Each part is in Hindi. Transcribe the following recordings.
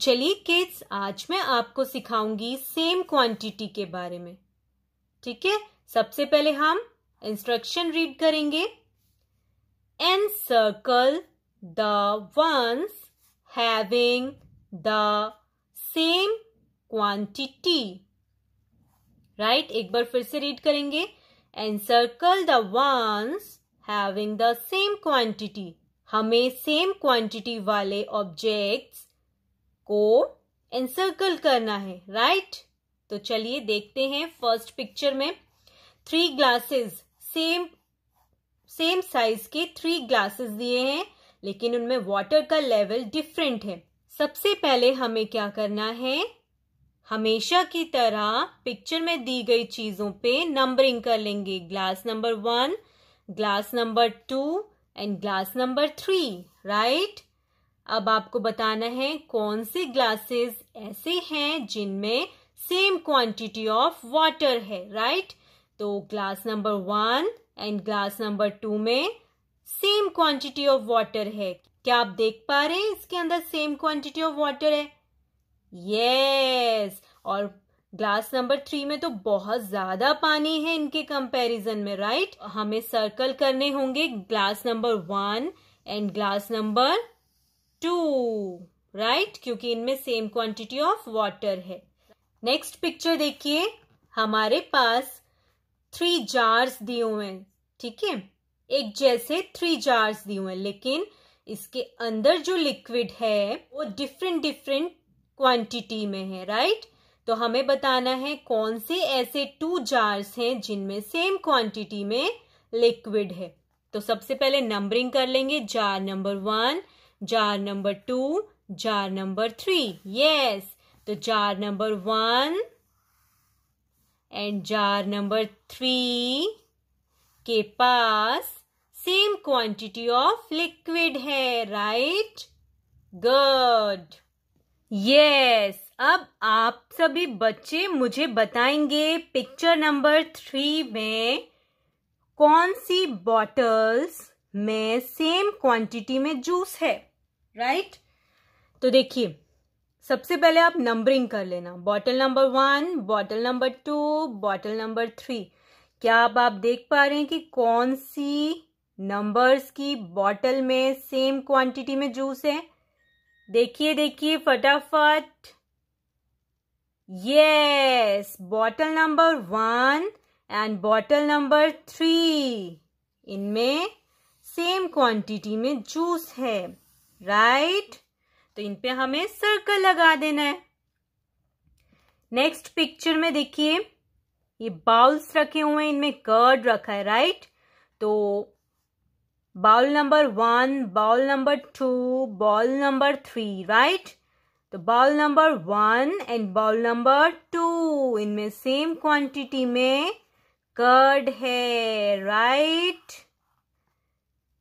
चलिए किड्स आज मैं आपको सिखाऊँगी सेम क्वांटिटी के बारे में। ठीक है? सबसे पहले हम इंस्ट्रक्शन रीड करेंगे। Encircle the ones having the same quantity right एक बार फिर से रीड करेंगे। Encircle the ones having the same quantity हमें सेम क्वांटिटी वाले ऑब्जेक्ट्स को एनसर्कल करना है राइट तो चलिए देखते हैं फ़र्स्ट पिक्चर में। Three glasses same same size के थ्री ग्लासेस दिए हैं, लेकिन उनमें वाटर का लेवल डिफरेंट है। सबसे पहले हमें क्या करना है? हमेशा की तरह पिक्चर में दी गई चीज़ों पे नंबरिंग कर लेंगे। Glass number one glass number two and glass number three right अब आपको बताना है कौन से ग्लासेस ऐसे हैं जिनमें सेम क्वांटिटी ऑफ़ वाटर है राइट तो glass number one and glass number two में सेम क्वांटिटी ऑफ़ वाटर है। क्या आप देख पा रहे हैं इसके अंदर सेम क्वांटिटी ऑफ़ वाटर है? Yes yes! और ग्लास नंबर थ्री में तो बहुत ज़्यादा पानी है इनके कंपैरिजन में राइट हमें सर्कल करने होंगे glass number one and glass number two right क्योंकि इनमें सेम क्वांटिटी ऑफ़ वाटर है। नेक्स्ट पिक्चर देखिए, हमारे पास थ्री जार्स दिए हुए हैं, ठीक है? एक जैसे थ्री जार्स दिए हुए हैं, लेकिन इसके अंदर जो लिक्विड है, वो डिफरेंट डिफरेंट क्वांटिटी में है राइट तो हमें बताना है कौन से ऐसे टू जार्स हैं जिनमें सेम क्वांटिटी में लिक्विड है। तो सबसे पहले नंबरिंग कर लेंगे jar number one jar number two jar number three yes तो jar number one and jar number three के पास सेम क्वांटिटी ऑफ़ लिक्विड है राइट गुड यस अब आप सभी बच्चे मुझे बताएँगे पिक्चर नंबर थ्री में कौन सी बॉटल्स में सेम क्वांटिटी में जूस है। राइट? तो देखिए, सबसे पहले आप नंबरिंग कर लेना। Bottle number one bottle number two bottle number three क्या आप आप देख पा रहे हैं कि कौन सी नंबर्स की बॉटल में सेम क्वांटिटी में जूस है? देखिए देखिए, फटाफट। Yes bottle number one and bottle number three इनमें सेम क्वांटिटी में जूस है। राइट? तो इन पे हमें सर्कल लगा देना है। नेक्स्ट पिक्चर में देखिए, ये बाउल्स रखे हुए हैं, इनमें कर्ड रखा है राइट तो bowl number one bowl number two bowl number three right तो bowl number one and bowl number two इनमें सेम क्वांटिटी में कर्ड है राइट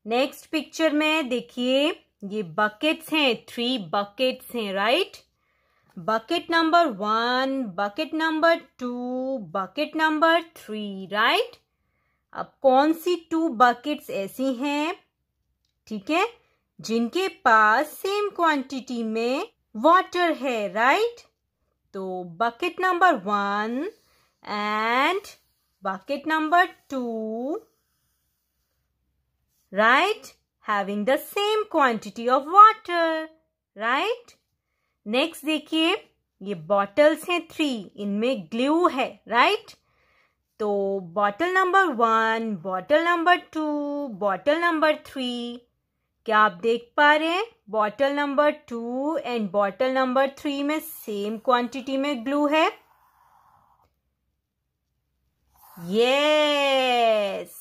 नेक्स्ट पिक्चर में देखिए ये बकेट्स हैं थ्री बकेट्स हैं right bucket number one bucket number two bucket number three right अब कौन सी टू बकेट्स ऐसी हैं? ठीक है? जिनके पास सेम क्वांटिटी में वाटर है राइट तो bucket number one and bucket number two right having the same quantity of water, right? Next देखिए ये बॉटल्स हैं थ्री इनमें ग्लू है राइट तो bottle number one bottle number two bottle number three क्या आप देख पा रहे हैं? Bottle number two and bottle number three में सेम क्वांटिटी में ग्लू है। यस